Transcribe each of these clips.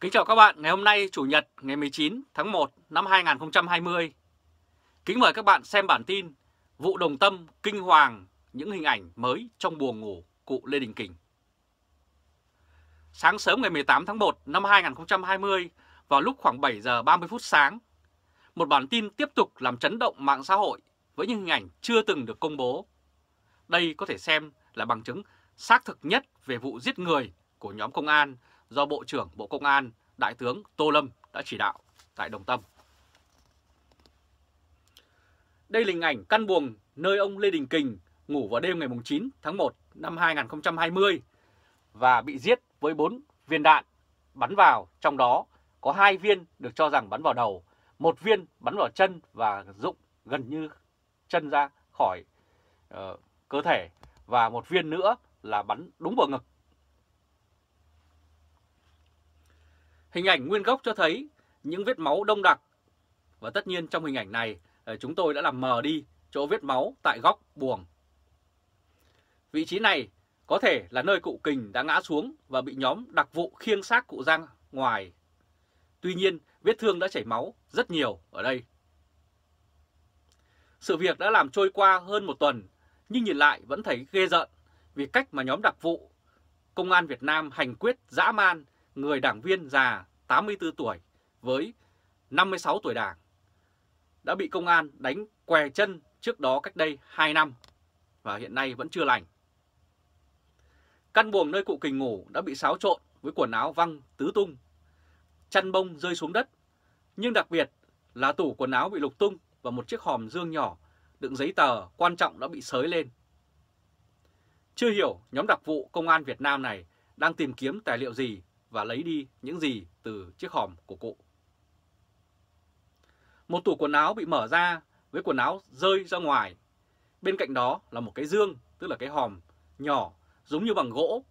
Kính chào các bạn, ngày hôm nay Chủ nhật ngày 19 tháng 1 năm 2020. Kính mời các bạn xem bản tin Vụ Đồng Tâm kinh hoàng những hình ảnh mới trong buồng ngủ cụ Lê Đình Kình. Sáng sớm ngày 18 tháng 1 năm 2020, vào lúc khoảng 7 giờ 30 phút sáng, một bản tin tiếp tục làm chấn động mạng xã hội với những hình ảnh chưa từng được công bố. Đây có thể xem là bằng chứng xác thực nhất về vụ giết người của nhóm công an do Bộ trưởng Bộ Công an Đại tướng Tô Lâm đã chỉ đạo tại Đồng Tâm. Đây là hình ảnh căn buồng nơi ông Lê Đình Kình ngủ vào đêm ngày 9 tháng 1 năm 2020 và bị giết với 4 viên đạn bắn vào, trong đó có hai viên được cho rằng bắn vào đầu, một viên bắn vào chân và rụng gần như chân ra khỏi uh, cơ thể và một viên nữa là bắn đúng vào ngực Hình ảnh nguyên gốc cho thấy những vết máu đông đặc. Và tất nhiên trong hình ảnh này ờ, chúng tôi đã làm mờ đi chỗ vết máu tại góc buồng. Vị trí này có thể là nơi cụ Kình đã ngã xuống và bị nhóm đặc vụ khiêng xác cụ ra ngoài. Tuy nhiên, vết thương đã chảy máu rất nhiều ở đây. Sự việc đã làm trôi qua hơn một tuần, nhưng nhìn lại vẫn thấy ghê rợn vì cách mà nhóm đặc vụ Công an Việt Nam hành quyết dã man người đảng viên già 84 tuổi với 56 tuổi đảng đã bị công an đánh què chân trước đó cách đây 2 năm và hiện nay vẫn chưa lành. Căn buồng nơi cụ kình ngủ đã bị xáo trộn với quần áo văng tứ tung, chăn bông rơi xuống đất, nhưng đặc biệt là tủ quần áo bị lục tung và một chiếc hòm dương nhỏ đựng giấy tờ quan trọng đã bị sới lên. Chưa hiểu nhóm đặc vụ công an Việt Nam này đang tìm kiếm tài liệu gì và lấy đi những gì từ chiếc hòm của cụ. Một tủ quần áo bị mở ra với quần áo rơi ra ngoài. Bên cạnh đó là một cái dương, tức là cái hòm nhỏ giống như bằng gỗ,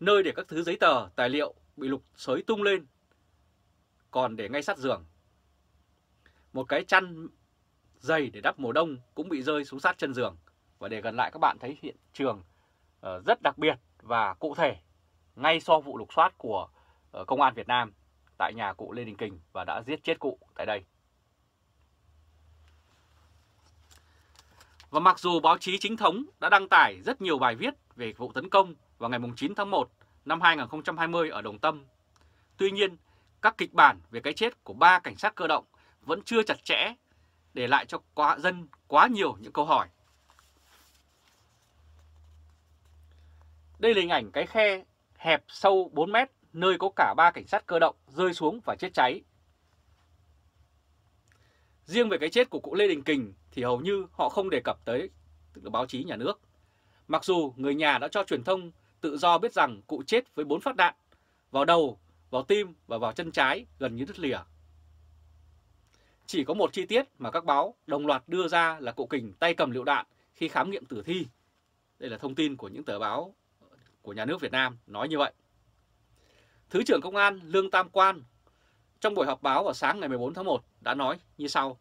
nơi để các thứ giấy tờ, tài liệu bị lục xới tung lên. Còn để ngay sát giường. Một cái chăn dày để đắp mùa đông cũng bị rơi xuống sát chân giường. Và để gần lại các bạn thấy hiện trường ờ, rất đặc biệt và cụ thể ngay sau vụ lục soát của Công an Việt Nam tại nhà cụ Lê Đình Kình và đã giết chết cụ tại đây. Và mặc dù báo chí chính thống đã đăng tải rất nhiều bài viết về vụ tấn công vào ngày 9 tháng 1 năm 2020 ở Đồng Tâm, tuy nhiên các kịch bản về cái chết của ba cảnh sát cơ động vẫn chưa chặt chẽ, để lại cho quá dân quá nhiều những câu hỏi. Đây là hình ảnh cái khe hẹp sâu 4 mét nơi có cả ba cảnh sát cơ động rơi xuống và chết cháy. Riêng về cái chết của cụ Lê Đình Kình thì hầu như họ không đề cập tới tức là báo chí nhà nước. Mặc dù người nhà đã cho truyền thông tự do biết rằng cụ chết với bốn phát đạn vào đầu, vào tim và vào chân trái gần như đứt lìa. Chỉ có một chi tiết mà các báo đồng loạt đưa ra là cụ Kình tay cầm liệu đạn khi khám nghiệm tử thi. Đây là thông tin của những tờ báo của nhà nước Việt Nam nói như vậy. Thứ trưởng Công an Lương Tam Quan trong buổi họp báo vào sáng ngày 14 tháng 1 đã nói như sau.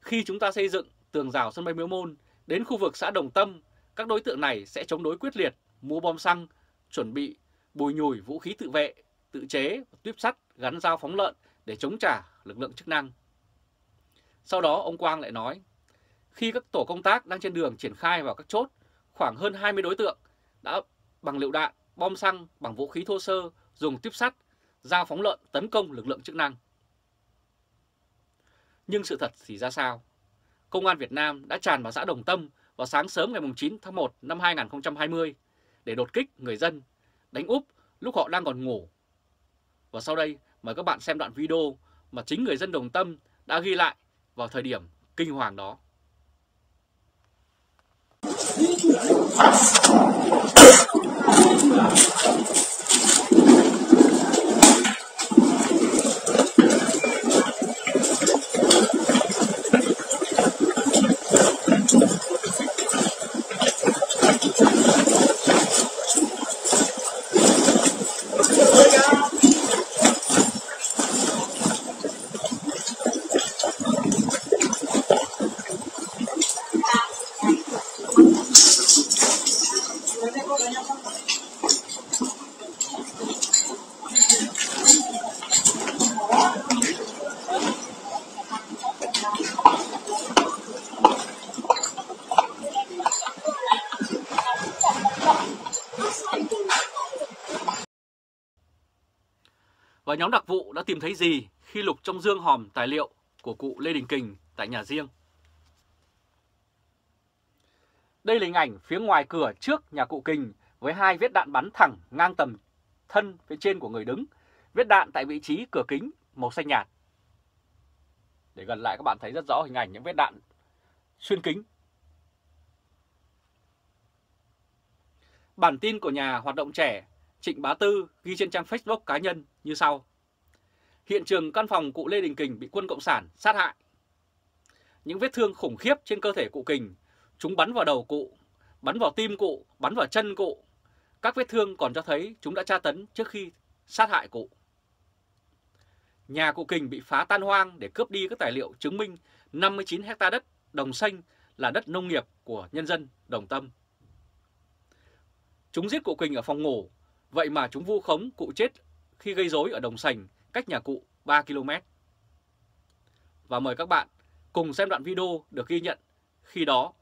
Khi chúng ta xây dựng tường rào sân bay Miếu Môn đến khu vực xã Đồng Tâm, các đối tượng này sẽ chống đối quyết liệt, mua bom xăng, chuẩn bị bùi nhùi vũ khí tự vệ, tự chế, tuyếp sắt gắn dao phóng lợn để chống trả lực lượng chức năng. Sau đó ông Quang lại nói, khi các tổ công tác đang trên đường triển khai vào các chốt, khoảng hơn 20 đối tượng đã bằng lựu đạn bom xăng bằng vũ khí thô sơ, dùng tiếp sắt, dao phóng lợn tấn công lực lượng chức năng. Nhưng sự thật thì ra sao? Công an Việt Nam đã tràn vào xã Đồng Tâm vào sáng sớm ngày 9 tháng 1 năm 2020 để đột kích người dân, đánh úp lúc họ đang còn ngủ. Và sau đây mời các bạn xem đoạn video mà chính người dân Đồng Tâm đã ghi lại vào thời điểm kinh hoàng đó. Và nhóm đặc vụ đã tìm thấy gì khi lục trong dương hòm tài liệu của cụ Lê Đình Kình tại nhà riêng? Đây là hình ảnh phía ngoài cửa trước nhà cụ Kình với hai vết đạn bắn thẳng ngang tầm thân phía trên của người đứng. Vết đạn tại vị trí cửa kính, màu xanh nhạt. Để gần lại các bạn thấy rất rõ hình ảnh những vết đạn xuyên kính. Bản tin của nhà hoạt động trẻ Trịnh Bá Tư ghi trên trang Facebook cá nhân như sau. Hiện trường căn phòng cụ Lê Đình Kình bị quân Cộng sản sát hại. Những vết thương khủng khiếp trên cơ thể cụ Kình, chúng bắn vào đầu cụ, bắn vào tim cụ, bắn vào chân cụ. Các vết thương còn cho thấy chúng đã tra tấn trước khi sát hại cụ. Nhà cụ Kình bị phá tan hoang để cướp đi các tài liệu chứng minh 59 hecta đất đồng xanh là đất nông nghiệp của nhân dân Đồng Tâm. Chúng giết cụ Kình ở phòng ngủ, vậy mà chúng vu khống cụ chết khi gây rối ở Đồng Sành, cách nhà cụ 3 km. Và mời các bạn cùng xem đoạn video được ghi nhận khi đó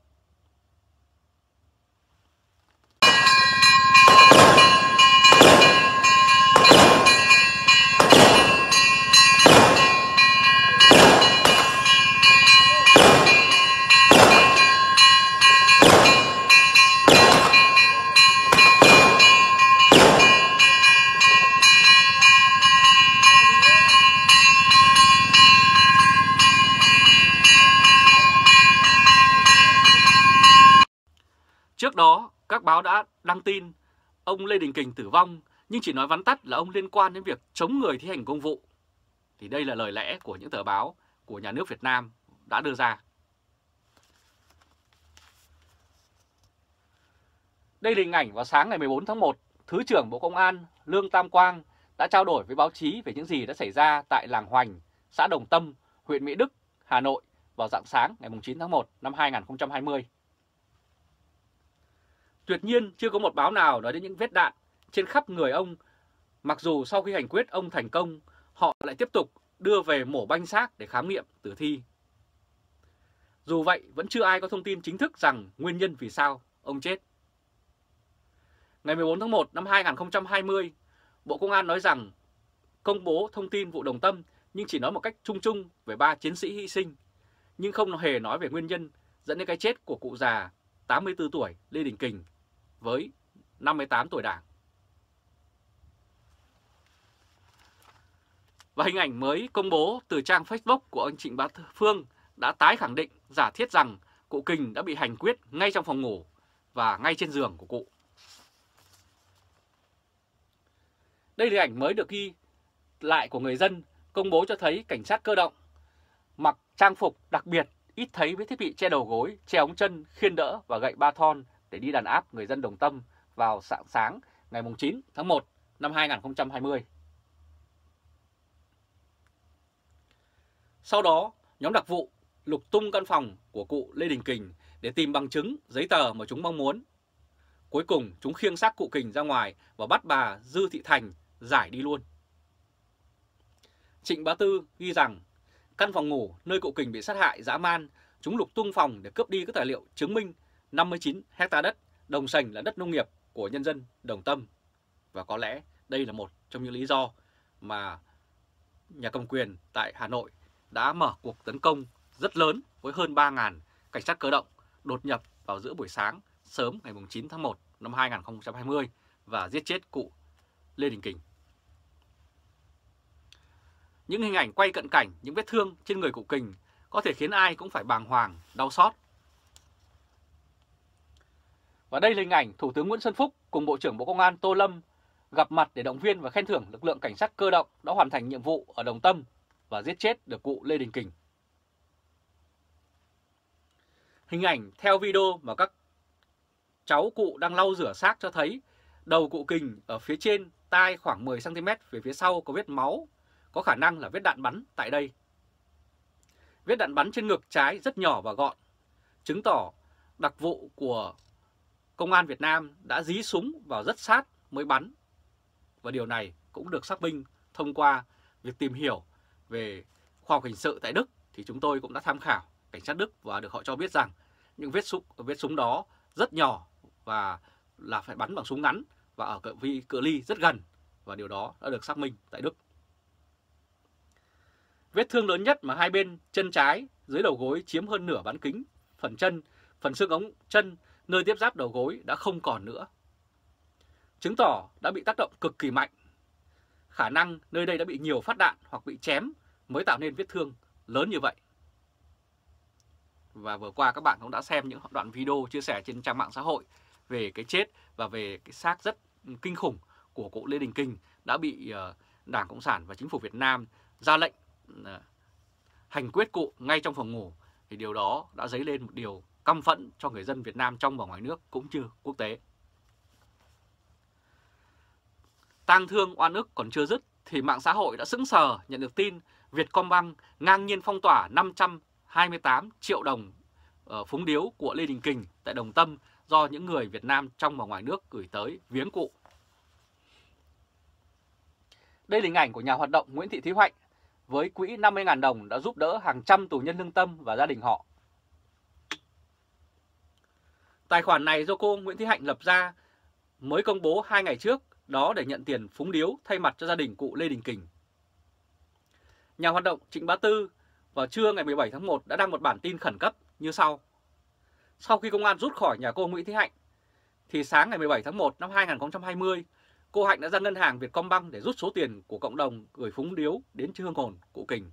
ông Lê Đình Kình tử vong nhưng chỉ nói vắn tắt là ông liên quan đến việc chống người thi hành công vụ. Thì đây là lời lẽ của những tờ báo của nhà nước Việt Nam đã đưa ra. Đây là hình ảnh vào sáng ngày 14 tháng 1, Thứ trưởng Bộ Công an Lương Tam Quang đã trao đổi với báo chí về những gì đã xảy ra tại làng Hoành, xã Đồng Tâm, huyện Mỹ Đức, Hà Nội vào dạng sáng ngày 9 tháng 1 năm 2020. Tuyệt nhiên chưa có một báo nào nói đến những vết đạn trên khắp người ông, mặc dù sau khi hành quyết ông thành công, họ lại tiếp tục đưa về mổ banh xác để khám nghiệm tử thi. Dù vậy, vẫn chưa ai có thông tin chính thức rằng nguyên nhân vì sao ông chết. Ngày 14 tháng 1 năm 2020, Bộ Công an nói rằng công bố thông tin vụ đồng tâm nhưng chỉ nói một cách chung chung về ba chiến sĩ hy sinh, nhưng không hề nói về nguyên nhân dẫn đến cái chết của cụ già 84 tuổi Lê Đình Kình với 58 tuổi đảng. Và hình ảnh mới công bố từ trang Facebook của ông Trịnh Bá Phương đã tái khẳng định giả thiết rằng cụ Kình đã bị hành quyết ngay trong phòng ngủ và ngay trên giường của cụ. Đây là ảnh mới được ghi lại của người dân công bố cho thấy cảnh sát cơ động mặc trang phục đặc biệt ít thấy với thiết bị che đầu gối, che ống chân, khiên đỡ và gậy ba thon để đi đàn áp người dân Đồng Tâm vào sáng sáng ngày 9 tháng 1 năm 2020. Sau đó, nhóm đặc vụ lục tung căn phòng của cụ Lê Đình Kình để tìm bằng chứng, giấy tờ mà chúng mong muốn. Cuối cùng, chúng khiêng xác cụ Kình ra ngoài và bắt bà Dư Thị Thành giải đi luôn. Trịnh Bá Tư ghi rằng, căn phòng ngủ nơi cụ Kình bị sát hại dã man, chúng lục tung phòng để cướp đi các tài liệu chứng minh 59 hecta đất đồng sành là đất nông nghiệp của nhân dân Đồng Tâm. Và có lẽ đây là một trong những lý do mà nhà cầm quyền tại Hà Nội đã mở cuộc tấn công rất lớn với hơn 3.000 cảnh sát cơ động đột nhập vào giữa buổi sáng sớm ngày 9 tháng 1 năm 2020 và giết chết cụ Lê Đình Kình. Những hình ảnh quay cận cảnh những vết thương trên người cụ Kình có thể khiến ai cũng phải bàng hoàng, đau xót và đây là hình ảnh Thủ tướng Nguyễn Xuân Phúc cùng Bộ trưởng Bộ Công an Tô Lâm gặp mặt để động viên và khen thưởng lực lượng cảnh sát cơ động đã hoàn thành nhiệm vụ ở Đồng Tâm và giết chết được cụ Lê Đình Kình. Hình ảnh theo video mà các cháu cụ đang lau rửa xác cho thấy đầu cụ Kình ở phía trên tai khoảng 10cm về phía sau có vết máu, có khả năng là vết đạn bắn tại đây. Vết đạn bắn trên ngực trái rất nhỏ và gọn, chứng tỏ đặc vụ của Công an Việt Nam đã dí súng vào rất sát mới bắn. Và điều này cũng được xác minh thông qua việc tìm hiểu về khoa học hình sự tại Đức thì chúng tôi cũng đã tham khảo cảnh sát Đức và được họ cho biết rằng những vết súng vết súng đó rất nhỏ và là phải bắn bằng súng ngắn và ở cự vi cự ly rất gần và điều đó đã được xác minh tại Đức. Vết thương lớn nhất mà hai bên chân trái dưới đầu gối chiếm hơn nửa bán kính, phần chân, phần xương ống chân nơi tiếp giáp đầu gối đã không còn nữa. Chứng tỏ đã bị tác động cực kỳ mạnh. Khả năng nơi đây đã bị nhiều phát đạn hoặc bị chém mới tạo nên vết thương lớn như vậy. Và vừa qua các bạn cũng đã xem những đoạn video chia sẻ trên trang mạng xã hội về cái chết và về cái xác rất kinh khủng của cụ Lê Đình Kình đã bị ờ, Đảng Cộng sản và Chính phủ Việt Nam ra lệnh ờ, hành quyết cụ ngay trong phòng ngủ thì điều đó đã dấy lên một điều căm phẫn cho người dân Việt Nam trong và ngoài nước cũng như quốc tế. Tang thương oan ức còn chưa dứt thì mạng xã hội đã sững sờ nhận được tin Vietcombank ngang nhiên phong tỏa 528 triệu đồng ở phúng điếu của Lê Đình Kình tại Đồng Tâm do những người Việt Nam trong và ngoài nước gửi tới viếng cụ. Đây là hình ảnh của nhà hoạt động Nguyễn Thị Thúy Hoạnh với quỹ 50.000 đồng đã giúp đỡ hàng trăm tù nhân lương tâm và gia đình họ. Tài khoản này do cô Nguyễn Thị Hạnh lập ra mới công bố hai ngày trước đó để nhận tiền phúng điếu thay mặt cho gia đình cụ Lê Đình Kình. Nhà hoạt động Trịnh Bá Tư vào trưa ngày 17 tháng 1 đã đăng một bản tin khẩn cấp như sau. Sau khi công an rút khỏi nhà cô Nguyễn Thị Hạnh, thì sáng ngày 17 tháng 1 năm 2020, cô Hạnh đã ra ngân hàng Vietcombank để rút số tiền của cộng đồng gửi phúng điếu đến hương hồn cụ Kình.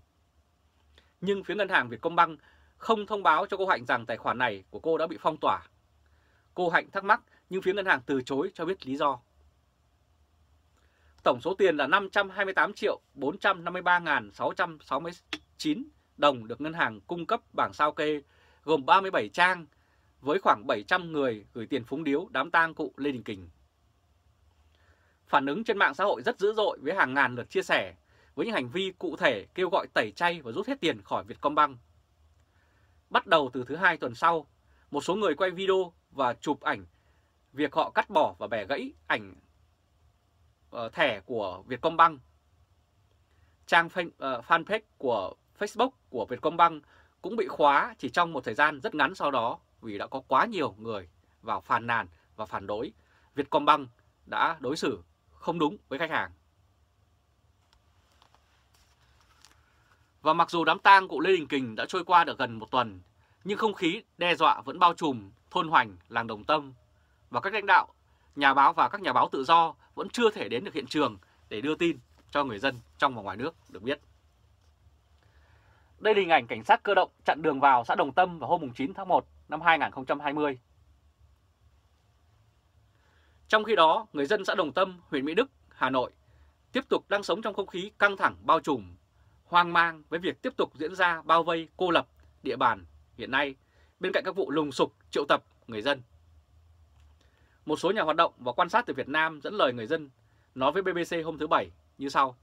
Nhưng phía ngân hàng Vietcombank không thông báo cho cô Hạnh rằng tài khoản này của cô đã bị phong tỏa. Cô Hạnh thắc mắc nhưng phía ngân hàng từ chối cho biết lý do. Tổng số tiền là 528 triệu 453.669 đồng được ngân hàng cung cấp bảng sao kê gồm 37 trang với khoảng 700 người gửi tiền phúng điếu đám tang cụ Lê Đình Kình. Phản ứng trên mạng xã hội rất dữ dội với hàng ngàn lượt chia sẻ với những hành vi cụ thể kêu gọi tẩy chay và rút hết tiền khỏi Vietcombank. Bắt đầu từ thứ hai tuần sau, một số người quay video và chụp ảnh việc họ cắt bỏ và bẻ gãy ảnh uh, thẻ của Vietcombank. Trang uh, fanpage của Facebook của Vietcombank cũng bị khóa chỉ trong một thời gian rất ngắn sau đó vì đã có quá nhiều người vào phàn nàn và phản đối Vietcombank đã đối xử không đúng với khách hàng. Và mặc dù đám tang cụ Lê Đình Kình đã trôi qua được gần một tuần, nhưng không khí đe dọa vẫn bao trùm thôn Hoành, làng Đồng Tâm và các lãnh đạo, nhà báo và các nhà báo tự do vẫn chưa thể đến được hiện trường để đưa tin cho người dân trong và ngoài nước được biết. Đây là hình ảnh cảnh sát cơ động chặn đường vào xã Đồng Tâm vào hôm 9 tháng 1 năm 2020. Trong khi đó, người dân xã Đồng Tâm, huyện Mỹ Đức, Hà Nội tiếp tục đang sống trong không khí căng thẳng bao trùm, hoang mang với việc tiếp tục diễn ra bao vây cô lập địa bàn hiện nay bên cạnh các vụ lùng sục triệu tập người dân. Một số nhà hoạt động và quan sát từ Việt Nam dẫn lời người dân nói với BBC hôm thứ Bảy như sau.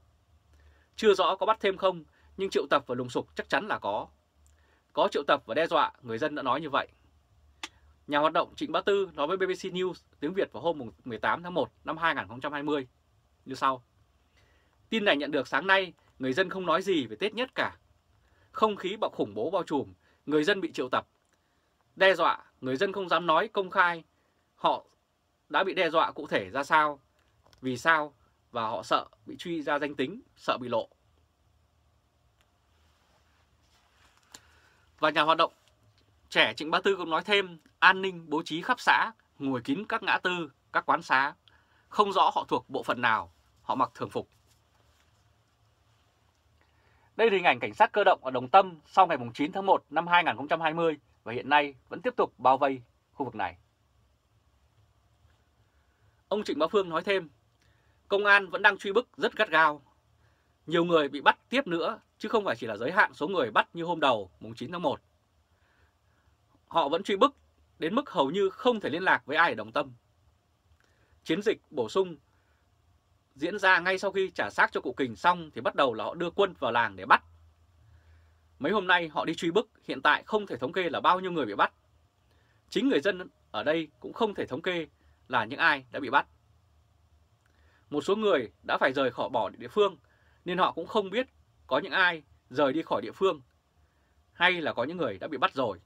Chưa rõ có bắt thêm không, nhưng triệu tập và lùng sục chắc chắn là có. Có triệu tập và đe dọa, người dân đã nói như vậy. Nhà hoạt động Trịnh Bá Tư nói với BBC News tiếng Việt vào hôm 18 tháng 1 năm 2020 như sau. Tin này nhận được sáng nay, người dân không nói gì về Tết nhất cả. Không khí bạo khủng bố bao trùm, người dân bị triệu tập. Đe dọa, người dân không dám nói công khai họ đã bị đe dọa cụ thể ra sao, vì sao và họ sợ bị truy ra danh tính, sợ bị lộ. Và nhà hoạt động trẻ Trịnh Bá Tư cũng nói thêm an ninh bố trí khắp xã, ngồi kín các ngã tư, các quán xá. Không rõ họ thuộc bộ phận nào, họ mặc thường phục. Đây là hình ảnh cảnh sát cơ động ở Đồng Tâm sau ngày 9 tháng 1 năm 2020 và hiện nay vẫn tiếp tục bao vây khu vực này. Ông Trịnh Bá Phương nói thêm, công an vẫn đang truy bức rất gắt gao. Nhiều người bị bắt tiếp nữa, chứ không phải chỉ là giới hạn số người bắt như hôm đầu, mùng 9 tháng 1. Họ vẫn truy bức đến mức hầu như không thể liên lạc với ai ở Đồng Tâm. Chiến dịch bổ sung diễn ra ngay sau khi trả xác cho cụ Kình xong thì bắt đầu là họ đưa quân vào làng để bắt. Mấy hôm nay họ đi truy bức, hiện tại không thể thống kê là bao nhiêu người bị bắt. Chính người dân ở đây cũng không thể thống kê là những ai đã bị bắt. Một số người đã phải rời khỏi bỏ địa phương nên họ cũng không biết có những ai rời đi khỏi địa phương hay là có những người đã bị bắt rồi.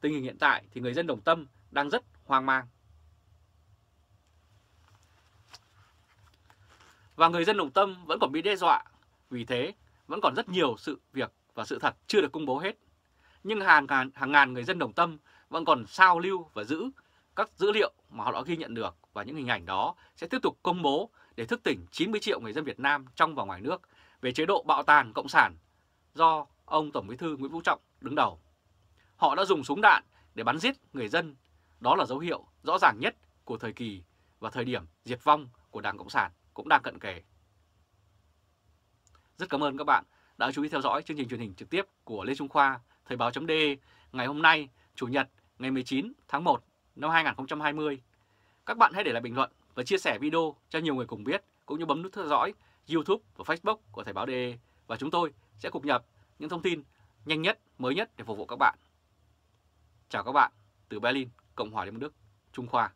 Tình hình hiện tại thì người dân Đồng Tâm đang rất hoang mang. Và người dân Đồng Tâm vẫn còn bị đe dọa. Vì thế vẫn còn rất nhiều sự việc và sự thật chưa được công bố hết. Nhưng hàng ngàn, hàng ngàn người dân đồng tâm vẫn còn sao lưu và giữ các dữ liệu mà họ đã ghi nhận được và những hình ảnh đó sẽ tiếp tục công bố để thức tỉnh 90 triệu người dân Việt Nam trong và ngoài nước về chế độ bạo tàn cộng sản do ông Tổng Bí thư Nguyễn Phú Trọng đứng đầu. Họ đã dùng súng đạn để bắn giết người dân. Đó là dấu hiệu rõ ràng nhất của thời kỳ và thời điểm diệt vong của Đảng Cộng sản cũng đang cận kề. Rất cảm ơn các bạn đã chú ý theo dõi chương trình truyền hình trực tiếp của Lê Trung Khoa, Thời Báo .D ngày hôm nay, Chủ nhật, ngày 19 tháng 1 năm 2020. Các bạn hãy để lại bình luận và chia sẻ video cho nhiều người cùng biết, cũng như bấm nút theo dõi YouTube và Facebook của Thời báo.de và chúng tôi sẽ cập nhật những thông tin nhanh nhất, mới nhất để phục vụ các bạn. Chào các bạn từ Berlin, Cộng hòa Liên bang Đức, Trung Khoa.